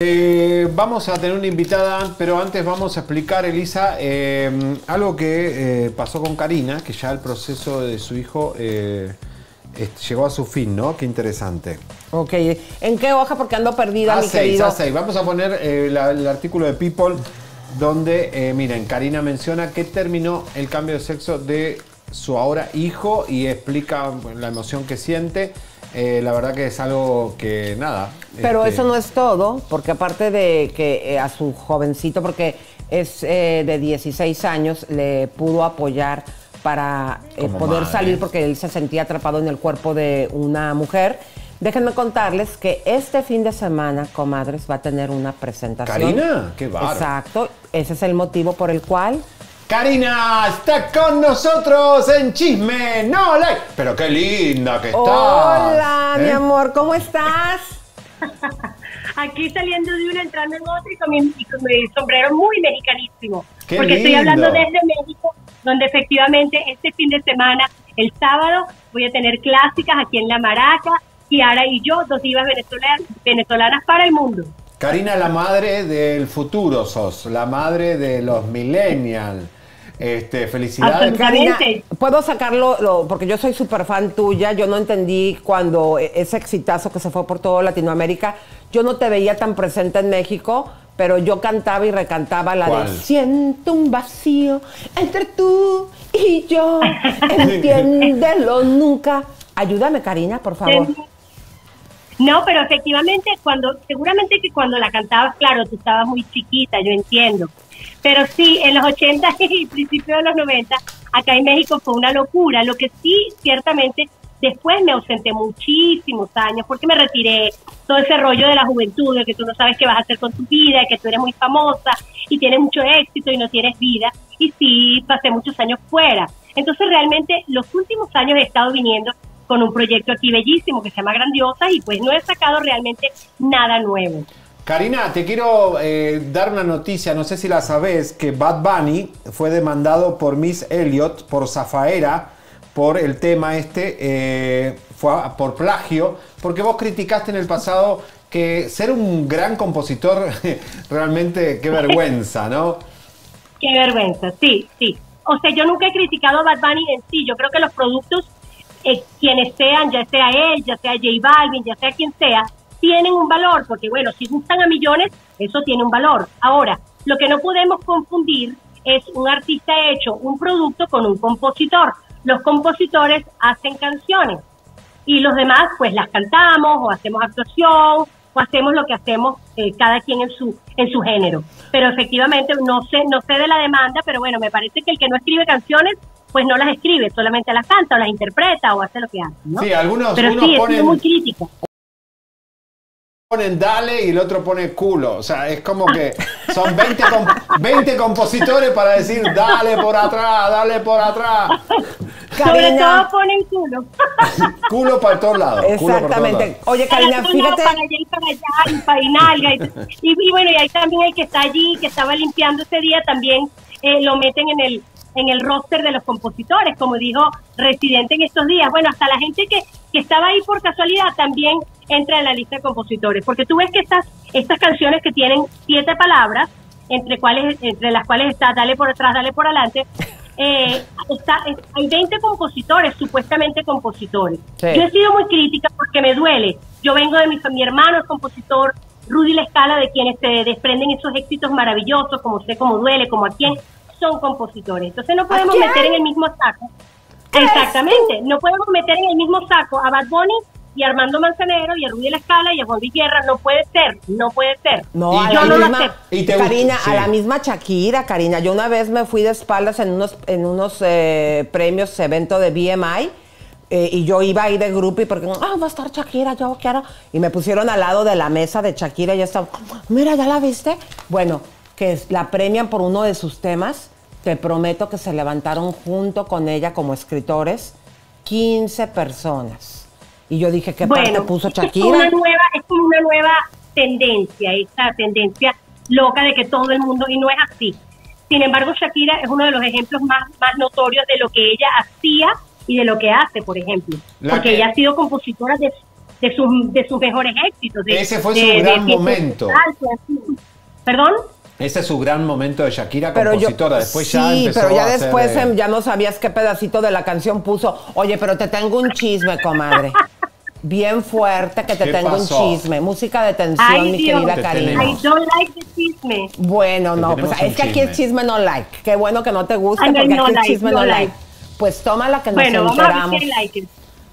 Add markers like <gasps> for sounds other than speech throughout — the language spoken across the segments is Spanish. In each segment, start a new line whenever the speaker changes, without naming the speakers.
Eh, vamos a tener una invitada, pero antes vamos a explicar, Elisa, eh, algo que eh, pasó con Karina, que ya el proceso de su hijo llegó a su fin, ¿no? Qué interesante.
Ok, ¿en qué hoja? Porque ando perdida,
a
mi
seis,
querido.
A seis. Vamos a poner el artículo de People, donde, miren, Karina menciona que terminó el cambio de sexo de su ahora hijo y explica la emoción que siente. Eh, la verdad que es algo que nada.
Pero este eso no es todo, porque aparte de que eh, a su jovencito, porque es eh, de 16 años, le pudo apoyar para poder salir porque él se sentía atrapado en el cuerpo de una mujer. Déjenme contarles que este fin de semana, comadres, va a tener una presentación.
Karina, qué bárbaro.
Exacto, ese es el motivo por el cual
Karina está con nosotros en Chisme No Like. Pero qué linda que estás.
Hola, mi ¿eh? amor, ¿cómo estás? <laughs>
Aquí saliendo de una, entrando en otra y con mi, sombrero muy mexicanísimo. porque estoy hablando desde México, donde efectivamente este fin de semana, el sábado, voy a tener clásicas aquí en La Maraca, Kiara y yo, dos divas venezolanas, venezolanas para el mundo.
Karina, la madre del futuro sos, la madre de los millennials. Este, felicidades.
Karina, puedo sacarlo, porque yo soy súper fan tuya, yo no entendí cuando e, ese exitazo que se fue por toda Latinoamérica, yo no te veía tan presente en México, pero yo cantaba y recantaba la de Siento un vacío entre tú y yo, <laughs> entiéndelo nunca. Ayúdame, Karina, por favor.
No, pero efectivamente, cuando seguramente que cuando la cantabas, claro, tú estabas muy chiquita, yo entiendo pero sí, en los 80 <laughs> y principios de los 90, acá en México fue una locura. Lo que sí, ciertamente, después me ausenté muchísimos años porque me retiré todo ese rollo de la juventud, de que tú no sabes qué vas a hacer con tu vida, de que tú eres muy famosa y tienes mucho éxito y no tienes vida. Y sí, pasé muchos años fuera. Entonces realmente los últimos años he estado viniendo con un proyecto aquí bellísimo que se llama Grandiosa y pues no he sacado realmente nada nuevo.
Karina, te quiero eh, dar una noticia, no sé si la sabes, que Bad Bunny fue demandado por Miss Elliot, por Zafaera, por el tema este, eh, fue por plagio, porque vos criticaste en el pasado que ser un gran compositor, <laughs> realmente qué vergüenza, ¿no?
Qué vergüenza, sí, sí. O sea, yo nunca he criticado a Bad Bunny en sí, yo creo que los productos, eh, quienes sean, ya sea él, ya sea J Balvin, ya sea quien sea, tienen un valor, porque bueno, si gustan a millones, eso tiene un valor. Ahora, lo que no podemos confundir es un artista hecho un producto con un compositor. Los compositores hacen canciones y los demás pues las cantamos o hacemos actuación o hacemos lo que hacemos eh, cada quien en su en su género. Pero efectivamente no sé no sé de la demanda, pero bueno, me parece que el que no escribe canciones pues no las escribe, solamente las canta o las interpreta o hace lo que hace, ¿no?
Sí, algunos,
pero sí, es muy crítico
ponen dale y el otro pone culo. O sea, es como que son 20, 20 compositores para decir dale por atrás, dale por atrás.
Sobre todo ponen culo. <laughs>
culo para todos lados.
Exactamente. Oye, Karina, fíjate.
Para allá y para allá, y para Inalga. Y, y, bueno, y ahí también el que está allí, que estaba limpiando ese día, también eh, lo meten en el en el roster de los compositores, como dijo Residente en estos días. Bueno, hasta la gente que, que estaba ahí por casualidad también entra en la lista de compositores, porque tú ves que estas, estas canciones que tienen siete palabras, entre, cuales, entre las cuales está Dale por atrás, Dale por adelante, <laughs> eh, está, hay 20 compositores, supuestamente compositores. Yo he sido muy crítica porque me duele. Yo vengo de mi, mi hermano es compositor, Rudy La Escala, de quienes se desprenden esos éxitos maravillosos, como sé cómo duele, como a quién son compositores. Entonces no podemos meter en el mismo saco. Exactamente, no podemos meter en el mismo saco a Bad Bunny y Armando Manzanero y a Rudy La Escala y a Juan Guerra, no puede ser, no puede ser.
No, a yo la no misma, Karina, a la misma Shakira, Karina, yo una vez me fui de espaldas en unos, en unos eh, premios, evento de BMI, eh, y yo iba ahí de grupo y porque, ah, va a estar Shakira, yo quiero. Y me pusieron al lado de la mesa de Shakira y yo estaba, mira, ¿ya la viste? Bueno, que la premian por uno de sus temas, te prometo que se levantaron junto con ella como escritores 15 personas. Y yo dije, ¿qué parte puso Shakira?
Es como, una nueva, es como una nueva tendencia, esa tendencia loca de que todo el mundo, y no es así. Sin embargo, Shakira es uno de los ejemplos más, más notorios de lo que ella hacía y de lo que hace, por ejemplo. porque ella ha sido compositora de de sus, de sus mejores éxitos.
Ese fue su gran momento.
¿Perdón?
Ese es su gran momento de Shakira compositora. después ya
sí, pero ya después em, ya no sabías qué pedacito de la canción puso. Oye, pero te tengo un chisme, comadre. <laughs> Bien fuerte que te tengo un chisme. Música de tensión, mi querida Karina.
I don't like the chisme.
Bueno, no, pues es que aquí el chisme no like. Qué bueno que no te gusta porque aquí el chisme no, like. Pues toma la que nos enteramos.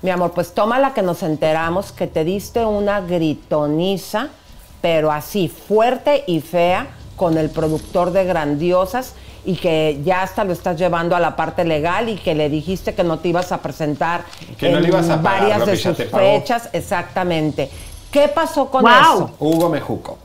Mi amor, pues toma la que nos enteramos que te diste una gritoniza, pero así fuerte y fea con el productor de Grandiosas y que ya hasta lo estás llevando a la parte legal y que le dijiste que no te ibas a presentar en varias de sus fechas, exactamente. ¿Qué pasó con eso?
Hugo Mejuco.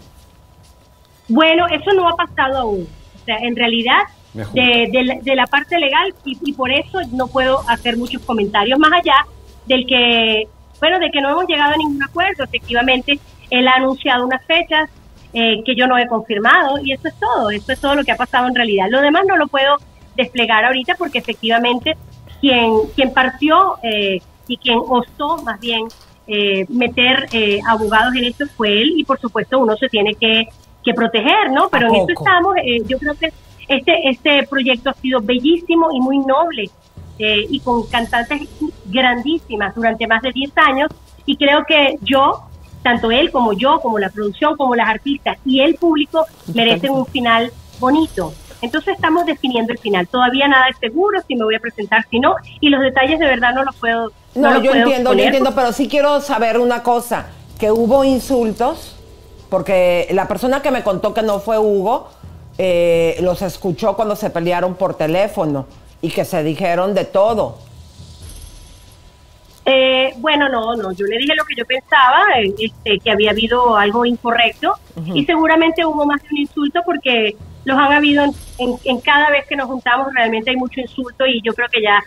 Bueno, eso no ha pasado aún. O sea, en realidad, de, la parte legal, y, y, por eso no puedo hacer muchos comentarios más allá del que, bueno, de que no hemos llegado a ningún acuerdo. Efectivamente, él ha anunciado unas fechas, eh, que yo no he confirmado y eso es todo, eso es todo lo que ha pasado en realidad. Lo demás no lo puedo desplegar ahorita porque efectivamente quien, quien partió eh, y quien osó más bien eh, meter abogados en esto fue él y por supuesto uno se tiene que, que proteger, ¿no? Pero en esto estamos, yo creo que este, este proyecto ha sido bellísimo y muy noble y con cantantes grandísimas durante más de 10 años y creo que yo tanto él como yo, como la producción, como las artistas y el público merecen un final bonito. Entonces estamos definiendo el final. Todavía nada es seguro, si me voy a presentar, si no, y los detalles de verdad no los puedo.
No, yo entiendo, yo entiendo, pero sí quiero saber una cosa, que hubo insultos, porque la persona que me contó que no fue Hugo, eh, los escuchó cuando se pelearon por teléfono y que se dijeron de todo.
Eh, bueno, no, no, yo le dije lo que yo pensaba, eh, este, que había habido algo incorrecto y seguramente hubo más de un insulto porque los han habido en, cada vez que nos juntamos, realmente hay mucho insulto y yo creo que ya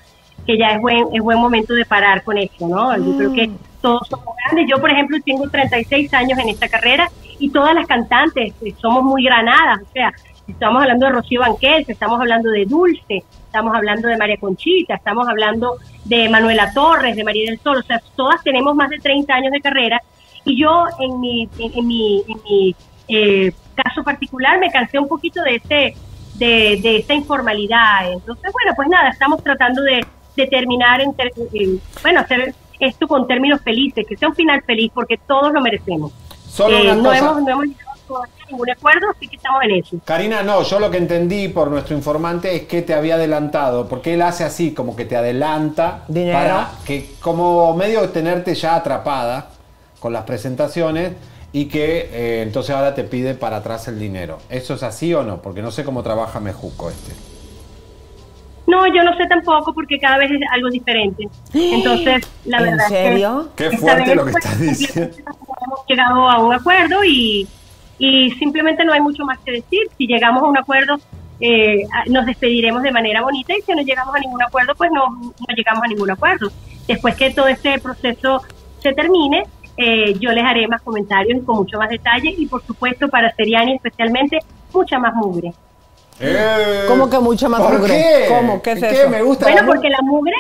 que ya es buen es buen momento de parar con esto, ¿no? Yo creo que mm. todos somos grandes. Yo, por ejemplo, tengo 36 años en esta carrera y todas las cantantes eh, somos muy granadas, o sea, estamos hablando de Rocío Banquel, estamos hablando de Dulce, estamos hablando de María Conchita, estamos hablando de Manuela Torres, de María del Sol, o sea, todas tenemos más de 30 años de carrera y yo en mi, en, mi, en mi eh, caso particular me cansé un poquito de este de, de esta informalidad. Entonces, bueno, pues nada, estamos tratando de, de terminar, en, bueno, hacer esto con términos felices, que sea un final feliz, porque todos lo merecemos.
Solo eh,
no, hemos, no hemos ningún acuerdo, así que estamos en eso.
Karina, no, yo lo que entendí por nuestro informante es que te había adelantado, porque él hace así, como que te adelanta para que como medio tenerte ya atrapada con las presentaciones y que eh, entonces ahora te pide para atrás el dinero. ¿Eso es así o no? Porque no sé cómo trabaja Mejuco este.
No, yo no sé tampoco porque cada vez es algo diferente. <gasps> Entonces, la verdad
serio?
Qué fuerte lo que estás diciendo. <laughs>
Hemos llegado a un acuerdo y y simplemente no hay mucho más que decir. Si llegamos a un acuerdo, eh, nos despediremos de manera bonita y si no llegamos a ningún acuerdo, pues no, no llegamos a ningún acuerdo. Después que todo este proceso se termine, eh, yo les haré más comentarios con mucho más detalle y por supuesto para Seriani especialmente mucha más mugre.
Eh, ¿Cómo que mucha más mugre? ¿Cómo? ¿Qué es eso?
Me gusta
bueno, porque la mugre,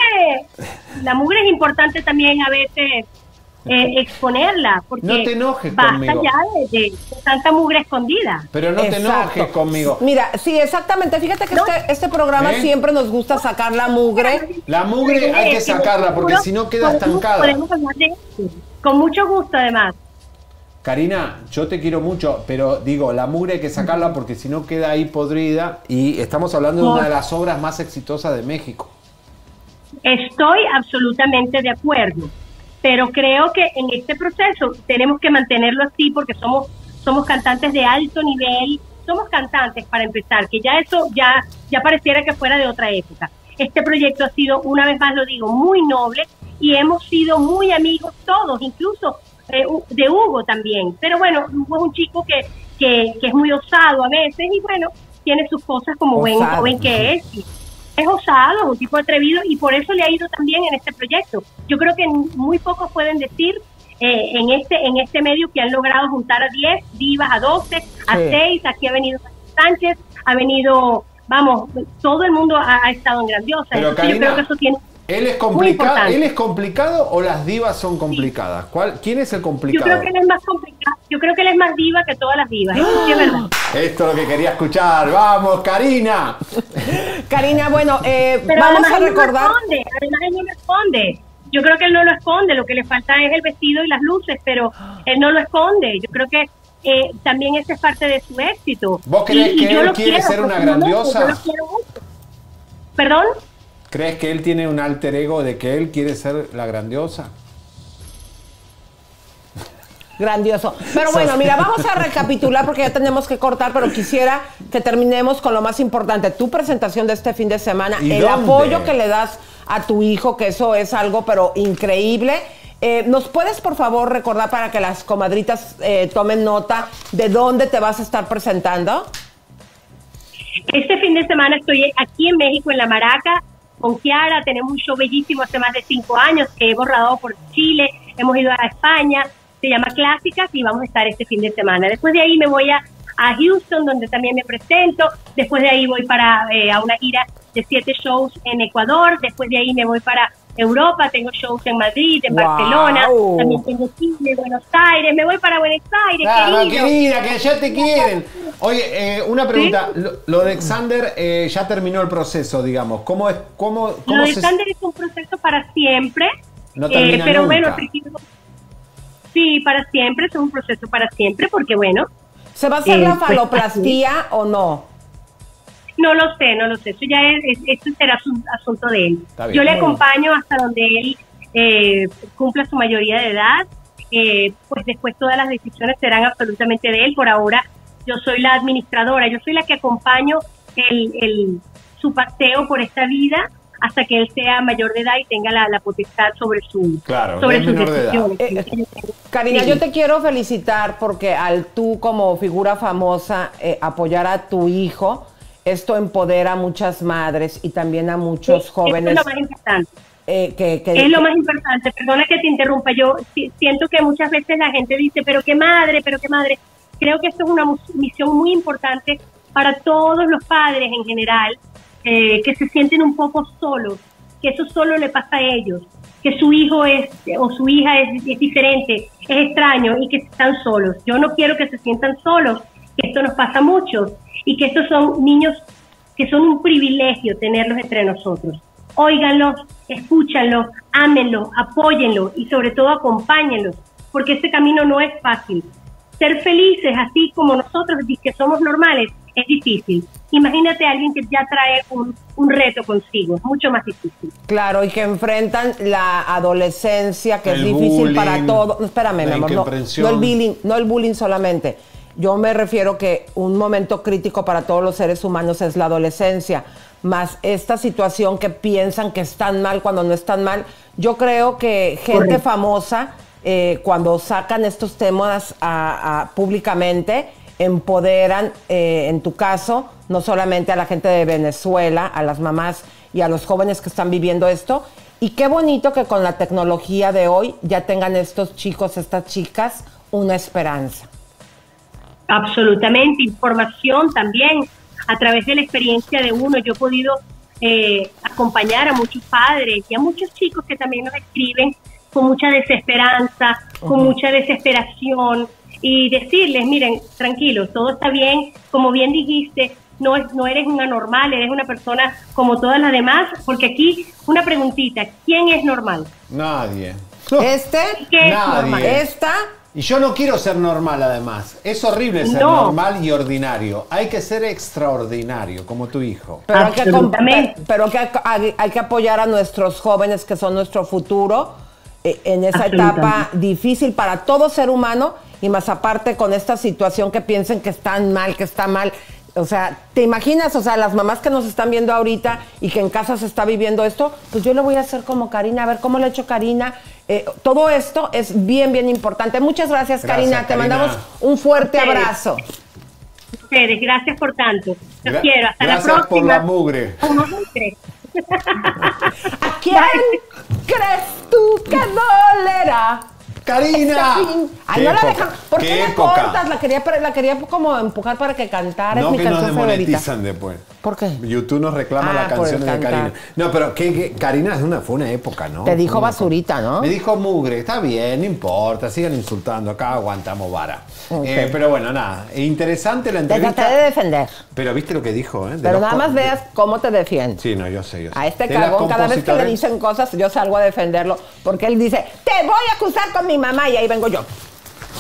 la mugre es importante también a veces eh, <laughs> exponerla, porque
no te enojes
basta
conmigo.
ya de, tanta mugre escondida.
Pero no te enojes conmigo.
Mira, sí, exactamente. Fíjate que este, este, programa ¿Eh? siempre nos gusta sacar la mugre.
La mugre hay que sacarla porque si no queda estancada.
Con mucho gusto, además.
Karina, yo te quiero mucho, pero digo, la mugre hay que sacarla porque si no queda ahí podrida y estamos hablando de una de las obras más exitosas de México.
Estoy absolutamente de acuerdo pero creo que en este proceso tenemos que mantenerlo así porque somos somos cantantes de alto nivel, somos cantantes para empezar, que ya eso ya ya pareciera que fuera de otra época. Este proyecto ha sido, una vez más lo digo, muy noble y hemos sido muy amigos todos, incluso eh, de Hugo también. Pero bueno, Hugo es un chico que, que, que es muy osado a veces y bueno, tiene sus cosas como buen joven que es es osado, es un tipo atrevido y por eso le ha ido también en este proyecto. Yo creo que muy pocos pueden decir eh, en este en este medio que han logrado juntar a 10 divas, a 12, a 6, aquí ha venido Sánchez, ha venido, vamos, todo el mundo ha, estado en grandiosa. yo creo que eso tiene
¿Él es, complicado, ¿Él es complicado o las divas son complicadas? ¿Cuál, ¿Quién es el complicado?
Yo creo que él es más complicado. Yo creo que él es más diva que todas las divas. es verdad. <gasps>
Esto es lo que quería escuchar. Vamos, Karina. <laughs>
Karina, bueno, eh, vamos a recordar.
además, él no responde. Yo creo que él no lo esconde. Lo que le falta es el vestido y las luces, pero él no lo esconde. Yo creo que eh, también ese es parte de su éxito.
¿Vos crees que él quiere ser una grandiosa?
¿Perdón?
¿Crees que él tiene un alter ego de que él quiere ser la grandiosa?
Grandioso. Pero bueno, mira, vamos a recapitular porque ya tenemos que cortar, pero quisiera que terminemos con lo más importante, tu presentación de este fin de semana, el apoyo que le das a tu hijo, que eso es algo pero increíble. Eh, ¿Nos puedes, por favor, recordar para que las comadritas eh, tomen nota de dónde te vas a estar presentando?
Este fin de semana estoy aquí en México, en La Maraca, con Kiara. Tenemos un show bellísimo hace más de cinco años que hemos rodado por Chile, hemos ido a España. Se llama Clásicas y vamos a estar este fin de semana. Después de ahí me voy a, a Houston, donde también me presento. Después de ahí voy para eh, a una gira de siete shows en Ecuador. Después de ahí me voy para Europa, tengo shows en Madrid, en Barcelona, también tengo Chile, Buenos Aires, me voy para Buenos Aires. Claro,
querida, que ya te quieren. Oye, eh, una pregunta, lo, de Alexander eh, ya terminó el proceso, digamos. ¿Cómo es? Cómo,
cómo lo de Alexander es un proceso para siempre, no eh, pero bueno, sí, para siempre, es un proceso para siempre, porque bueno.
¿Se va a hacer la pues, faloplastía o no?
No lo sé, no lo sé. Eso ya es, eso será asunto de él. Yo le acompaño hasta donde él eh, cumpla su mayoría de edad. Eh, pues después todas las decisiones serán absolutamente de él. Por ahora yo soy la administradora, yo soy la que acompaño el, el, su paseo por esta vida hasta que él sea mayor de edad y tenga la, potestad sobre su
claro,
sobre
sus decisiones.
Eh, Karina, yo te quiero felicitar porque al tú como figura famosa apoyar a tu hijo, esto empodera a muchas madres y también a muchos jóvenes.
es lo más importante. Eh, es lo más importante, perdona que te interrumpa, yo siento que muchas veces la gente dice, pero qué madre, pero qué madre. Creo que esto es una misión muy importante para todos los padres en general, eh, que se sienten un poco solos, que eso solo le pasa a ellos, que su hijo es o su hija es, es diferente, es extraño y que están solos. Yo no quiero que se sientan solos, que esto nos pasa mucho y que estos son niños que son un privilegio tenerlos entre nosotros. Óiganlos, escúchanlos, ámenlos, apóyenlos y sobre todo acompáñenlos, porque este camino no es fácil. Ser felices, así como nosotros que somos normales, es difícil. Imagínate a alguien que ya trae un, reto consigo, es mucho más difícil.
Claro, y que enfrentan la adolescencia, que es difícil para todos. Espérame, mi amor, no, no, el bullying, no el bullying solamente yo me refiero que un momento crítico para todos los seres humanos es la adolescencia, más esta situación que piensan que están mal cuando no están mal. Yo creo que gente famosa, eh, cuando sacan estos temas públicamente, empoderan, eh, en tu caso, no solamente a la gente de Venezuela, a las mamás y a los jóvenes que están viviendo esto. Y qué bonito que con la tecnología de hoy ya tengan estos chicos, estas chicas, una esperanza.
Absolutamente, información también. A través de la experiencia de uno, yo he podido eh, acompañar a muchos padres y a muchos chicos que también nos escriben con mucha desesperanza, con mucha desesperación y decirles, miren, tranquilos, todo está bien, como bien dijiste, no, es, no eres una normal, eres una persona como todas las demás, porque aquí una preguntita, ¿quién es normal?
Nadie.
Este,
Nadie.
Esta,
y yo no quiero ser normal además. Es horrible ser normal y ordinario. Hay que ser extraordinario, como tu hijo.
Pero, hay que, pero que hay, que apoyar a nuestros jóvenes que son nuestro futuro eh, en esa etapa difícil para todo ser humano y más aparte con esta situación que piensen que están mal, que está mal. O sea, ¿te imaginas? O sea, las mamás que nos están viendo ahorita y que en casa se está viviendo esto, pues yo le voy a hacer como Karina, a ver cómo le he hecho Karina. Eh, todo esto es bien, bien importante. Muchas gracias, Karina. Te mandamos un fuerte abrazo.
Ustedes, gracias por tanto. Los quiero. Hasta la próxima.
por la mugre. <laughs>
¿A quién crees tú que dolerá?
¡Karina! <laughs>
Ay, no la dejan. ¿Por qué, la cortas? La quería, la quería como empujar para que cantara.
No, es mi que canción nos demonetizan después.
¿Por qué?
YouTube nos reclama la ah, canción de Karina. No, pero que, Karina es una, fue una época, ¿no?
Te dijo basurita, ¿no?
Me dijo mugre. Está bien, no importa. Sigan insultando. Acá aguantamos vara. Eh, pero bueno, nada. Interesante la entrevista.
Te traté de defender.
Pero viste lo que dijo, ¿eh?
pero nada más veas cómo te defiende.
Sí, no, yo sé, yo sé.
A este cagón, cada vez que le dicen cosas, yo salgo a defenderlo. Porque él dice, te voy a acusar con mi mamá. Y ahí vengo yo.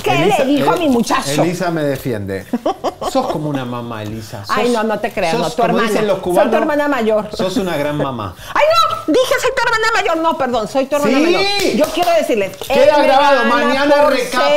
¿Qué le dijo a mi muchacho?
Elisa me defiende. Sos como una mamá, Elisa.
Ay, no, no te creas, no, tu hermana. Dicen los cubanos, soy tu hermana mayor.
Sos una gran mamá.
Ay, no, dije soy tu hermana mayor. No, perdón, soy tu hermana mayor. Yo quiero decirles,
queda grabado mañana recap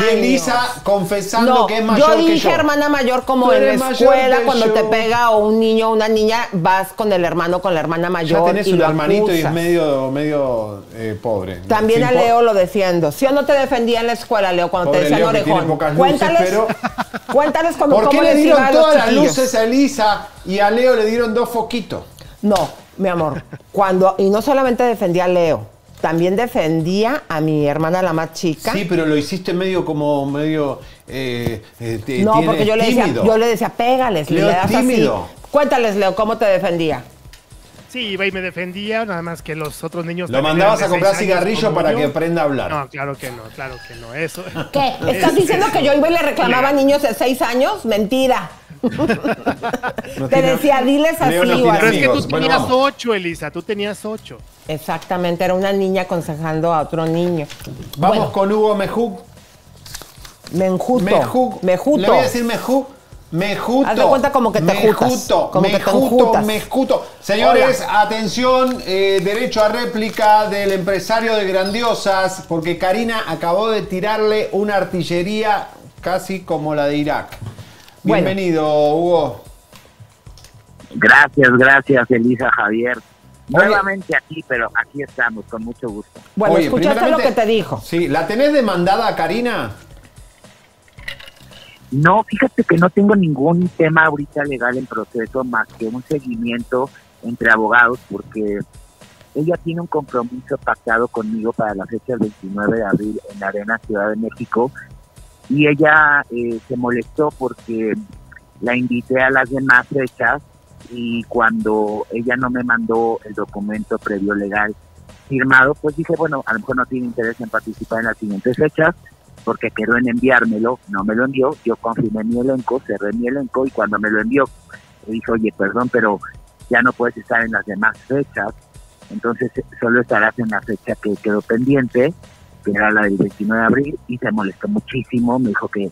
de Elisa confesando que es mayor
yo dije hermana mayor como en la escuela cuando te pega o un niño o una niña vas con el hermano con la hermana mayor.
Ya tenés un hermanito y es medio, medio eh, pobre.
También a Leo lo defiendo. Si yo no te defendía en la escuela, Leo, cuando te decían orejón. Cuéntales, <laughs> cuéntales cómo,
¿Por qué le dieron todas las luces a Elisa y a Leo le dieron dos foquitos?
No, mi amor. Cuando, y no solamente defendía a Leo, también defendía a mi hermana la más chica.
Sí, pero lo hiciste medio como medio eh,
eh No, porque yo le decía, yo le decía, pégales, Leo le das tímido. Cuéntales, Leo, cómo te defendía.
Sí, iba y me defendía, nada más que los otros niños.
Lo mandabas a comprar cigarrillo para que aprenda a hablar.
No, claro que no, claro que no. Eso.
¿Qué? ¿Estás diciendo que yo iba y le reclamaba a niños de seis años? Mentira. <laughs> Te decía, diles así.
Pero es que tú tenías ocho, Elisa, tú tenías ocho.
Exactamente, era una niña aconsejando a otro niño.
Vamos con Hugo Mejuk.
Menjuto.
Mejuk.
Mejuto.
Le voy a decir Mejuk me juto.
Haz de cuenta como que te me
juto, como me que te juto, me juto. Señores, atención, eh, derecho a réplica del empresario de Grandiosas, porque Karina acabó de tirarle una artillería casi como la de Irak. Bienvenido, Hugo.
Gracias, gracias, Elisa Javier. Nuevamente aquí, pero aquí estamos, con mucho gusto.
Bueno, escuchaste lo que te dijo.
Sí, ¿la tenés demandada, Karina?
No, fíjate que no tengo ningún tema ahorita legal en proceso más que un seguimiento entre abogados porque ella tiene un compromiso pactado conmigo para la fecha del 29 de abril en la Arena Ciudad de México y ella eh, se molestó porque la invité a las demás fechas y cuando ella no me mandó el documento previo legal firmado, pues dije, bueno, a lo mejor no tiene interés en participar en las siguientes fechas porque quedó en enviármelo, no me lo envió, yo confirmé mi elenco, cerré mi elenco y cuando me lo envió, le dije, oye, perdón, pero ya no puedes estar en las demás fechas, entonces solo estarás en la fecha que quedó pendiente, que era la del 29 de abril, y se molestó muchísimo, me dijo que,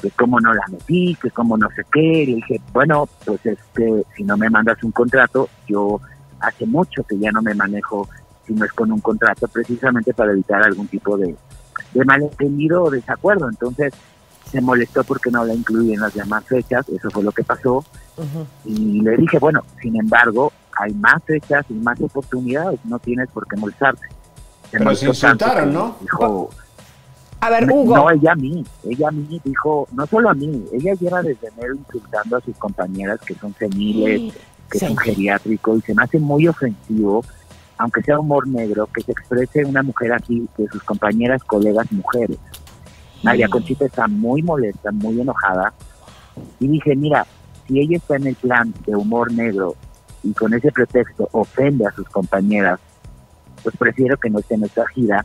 que cómo no la metí, que cómo no sé qué, le dije, bueno, pues este, si no me mandas un contrato, yo hace mucho que ya no me manejo si no es con un contrato, precisamente para evitar algún tipo de, de malentendido o desacuerdo. Entonces se molestó porque no la incluí en las demás fechas, eso fue lo que pasó. Y le dije, bueno, sin embargo, hay más fechas y más oportunidades, no tienes por qué molestarte.
Pero se insultaron, ¿no?
Dijo,
a ver, Hugo.
No, ella a mí, ella a mí dijo, no solo a mí, ella lleva desde enero insultando a sus compañeras que son seniles, que son geriátricos, y se me hace muy ofensivo aunque sea humor negro, que se exprese una mujer aquí de sus compañeras, colegas, mujeres. María Conchita está muy molesta, muy enojada. Y dije, mira, si ella está en el plan de humor negro y con ese pretexto ofende a sus compañeras, pues prefiero que no esté en nuestra gira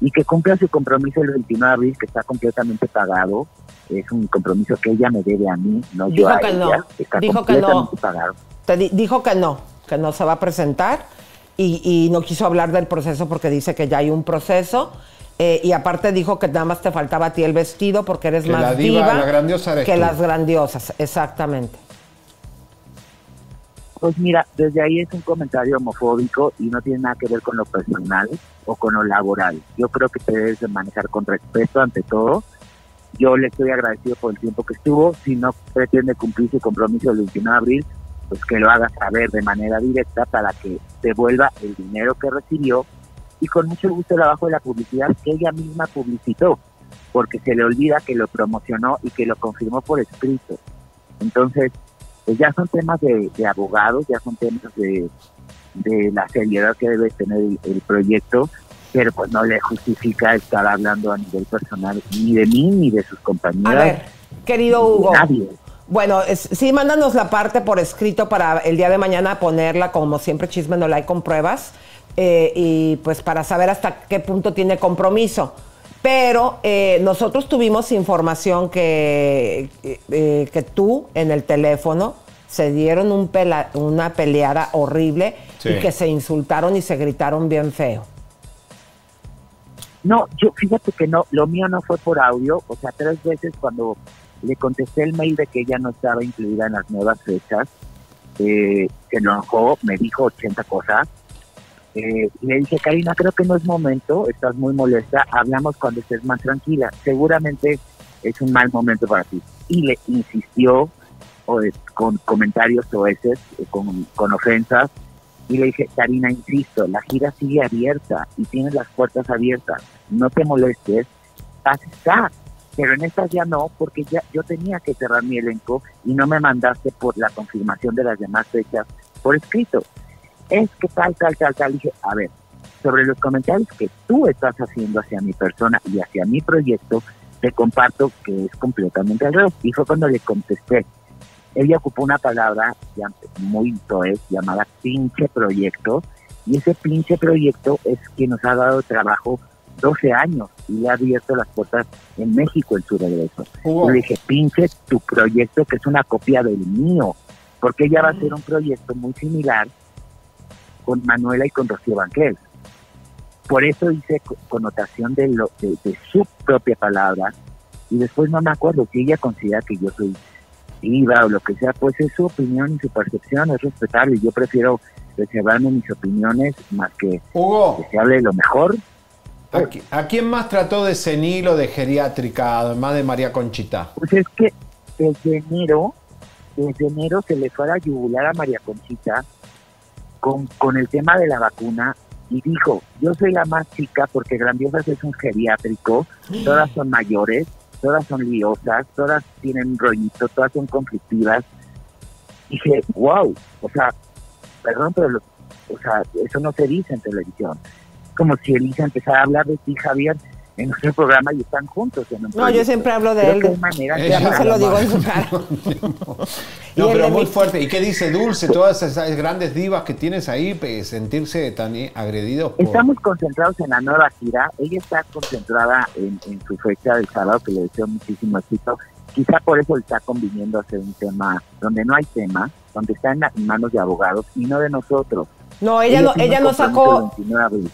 y que cumpla su compromiso el 29 de abril, que está completamente pagado. Es un compromiso que ella me debe a mí, no yo a ella. Está
dijo que no. Pagado. Te dijo que no, que no se va a presentar y, no quiso hablar del proceso porque dice que ya hay un proceso. Eh, y aparte dijo que nada más te faltaba a ti el vestido porque eres más diva, que las grandiosas, exactamente.
Pues mira, desde ahí es un comentario homofóbico y no tiene nada que ver con lo personal o con lo laboral. Yo creo que te debes manejar con respeto ante todo. Yo le estoy agradecido por el tiempo que estuvo. Si no pretende cumplir su compromiso el 21 de abril, pues que lo haga saber de manera directa para que devuelva el dinero que recibió y con mucho gusto el abajo de la publicidad que ella misma publicitó, porque se le olvida que lo promocionó y que lo confirmó por escrito. Entonces, pues ya son temas de, abogados, ya son temas de, de, la seriedad que debe tener el, proyecto pero pues no le justifica estar hablando a nivel personal ni de mí ni de sus compañeros. A ver,
querido Hugo. Nadie. Bueno, sí, mándanos la parte por escrito para el día de mañana ponerla, como siempre, chisme no la hay con pruebas, eh, y pues para saber hasta qué punto tiene compromiso. Pero eh, nosotros tuvimos información que, eh, que tú en el teléfono se dieron un una peleada horrible y que se insultaron y se gritaron bien feo.
No, yo fíjate que no, lo mío no fue por audio, o sea, tres veces cuando le contesté el mail de que ella no estaba incluida en las nuevas fechas, eh, se enojó, me dijo 80 cosas, eh, le dije, Karina, creo que no es momento, estás muy molesta, hablamos cuando estés más tranquila, seguramente es un mal momento para ti. Y le insistió con comentarios o ese, con, con ofensas, y le dije, Karina, insisto, la gira sigue abierta y tienes las puertas abiertas, no te molestes, vas a estar. Pero en estas ya no, porque ya yo tenía que cerrar mi elenco y no me mandaste por la confirmación de las demás fechas por escrito es que tal, tal, tal, tal. dije, a ver, sobre los comentarios que tú estás haciendo hacia mi persona y hacia mi proyecto, te comparto que es completamente al revés. Y fue cuando le contesté. Ella ocupó una palabra muy toes llamada pinche proyecto, y ese pinche proyecto es que nos ha dado trabajo 12 años y le ha abierto las puertas en México el surregreso. Yo le dije, pinche tu proyecto que es una copia del mío, porque ella va a ser un proyecto muy similar con Manuela y con Rocío Banquel. Por eso hice connotación de, lo, de, su propia palabra y después no me acuerdo si ella considera que yo soy viva o lo que sea, pues es su opinión y su percepción, es respetable. Yo prefiero reservarme mis opiniones más que que se hable de lo mejor.
¿A, quién más trató de senil o de geriátrica, además de María Conchita?
Pues es que desde enero, desde enero se le fue a yugular a María Conchita con, con el tema de la vacuna y dijo, yo soy la más chica porque Grandiosas es un geriátrico, todas son mayores, todas son liosas, todas tienen rollito, todas son conflictivas. Dije, wow, o sea, perdón, pero o sea, eso no se dice en televisión. Como si Elisa empezara a hablar de ti, Javier, en nuestro programa y están juntos. En
no, yo siempre hablo de él. De manera se lo digo en su cara. <laughs> <laughs>
no, pero muy fuerte. ¿Y qué dice Dulce? Todas esas grandes divas que tienes ahí, pues, sentirse tan agredidos.
Estamos concentrados en la nueva gira. Ella está concentrada en, su fecha del sábado, que le deseo muchísimo éxito. Quizá por eso está conviniendo hacer un tema donde no hay tema, donde está en manos de abogados y no de nosotros.
No, ella no, ella no sacó.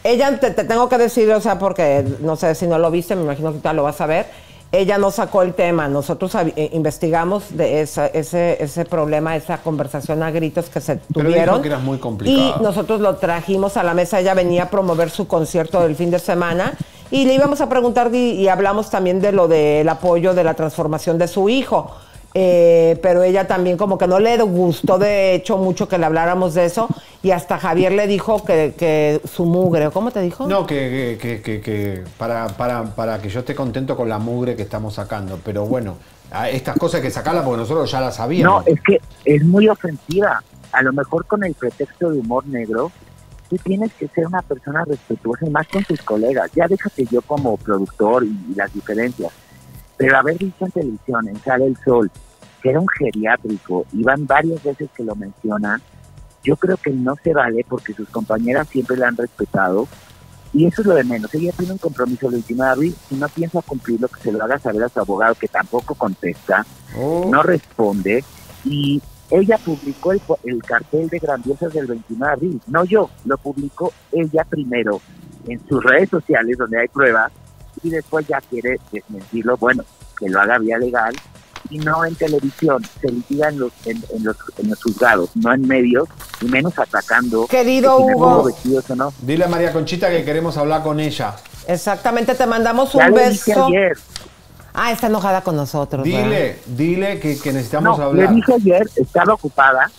Ella te, tengo que decir, o sea, porque no sé si no lo viste, me imagino que ya lo vas a ver. Ella no sacó el tema. Nosotros eh, investigamos de ese, ese problema, esa conversación a gritos que se tuvieron.
que era muy complicado.
Y nosotros lo trajimos a la mesa. Ella venía a promover su concierto del fin de semana y le íbamos a preguntar y hablamos también de lo del apoyo de la transformación de su hijo eh, pero ella también como que no le gustó de hecho mucho que le habláramos de eso. Y hasta Javier le dijo que, su mugre, ¿cómo te dijo?
No, que, que, que para, para, para, que yo esté contento con la mugre que estamos sacando, pero bueno, estas cosas hay que sacarlas porque nosotros ya las sabíamos.
No, es que es muy ofensiva, a lo mejor con el pretexto de humor negro, tú tienes que ser una persona respetuosa y más con tus colegas, ya déjate yo como productor y las diferencias pero haber visto en televisión, en Sale el Sol, que era un geriátrico, y van varias veces que lo mencionan, yo creo que no se vale porque sus compañeras siempre la han respetado. Y eso es lo de menos. Ella tiene un compromiso el 29 de abril y no piensa cumplirlo, que se lo haga saber a su abogado, que tampoco contesta, oh. no responde. Y ella publicó el, el, cartel de Grandiosas del 29 de abril, no yo, lo publicó ella primero en sus redes sociales, donde hay pruebas, y después ya quiere desmentirlo, bueno, que lo haga vía legal y no en televisión, se litiga en los, en, los, en los juzgados, no en medios, y menos atacando.
Querido Hugo.
no. Dile a María Conchita que queremos hablar con ella.
Exactamente, te mandamos un beso. ayer. Ah, está enojada con nosotros.
Dile, dile que, necesitamos hablar.
Le dije ayer, estaba ocupada,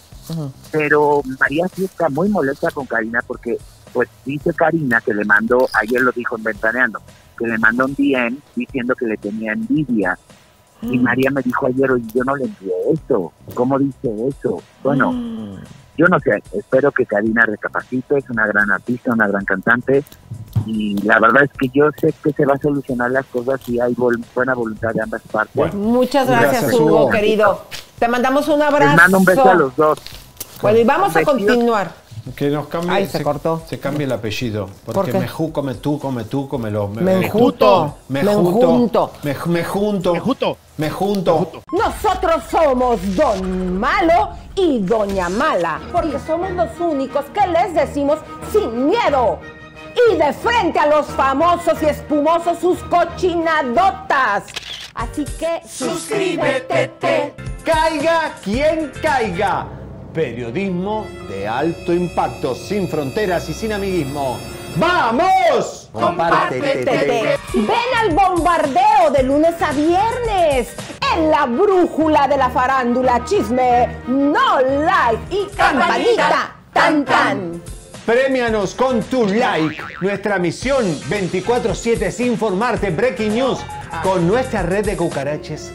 pero María sí está muy molesta con Karina porque, pues dice Karina que le mandó, ayer lo dijo en Ventaneando, que le mandó un DM diciendo que le tenía envidia. Y mm. María me dijo ayer, oye, yo no le envié eso. ¿Cómo dice eso? Bueno, mm. yo no sé, espero que Karina recapacite, es una gran artista, una gran cantante. y la verdad es que yo sé que se va a solucionar las cosas y hay buena voluntad de ambas partes.
Muchas gracias, Hugo, querido. Te mandamos un abrazo.
Les mando un beso a los dos.
Bueno, y vamos a continuar.
Que nos cambie.
Ay, se, cortó.
Se cambie el apellido. Porque ¿Por Mejú come tú, come tú, come los.
Me, me junto.
Me junto. Me, me junto.
Me junto.
Me junto.
Nosotros somos Don Malo y Doña Mala. Porque somos los únicos que les decimos sin miedo. Y de frente a los famosos y espumosos sus cochinadotas. Así que suscríbete.
Caiga quien caiga Periodismo de alto impacto, sin fronteras y sin amiguismo. ¡Vamos!
Compártete. Ven al bombardeo de lunes a viernes en la brújula de la farándula chisme, no like y campanita tan tan.
Premianos con tu like. Nuestra misión 24/7 es informarte Breaking News con nuestra red de cucaraches